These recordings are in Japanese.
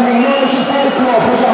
Caminhões de Futebol.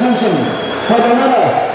三者に、ただなら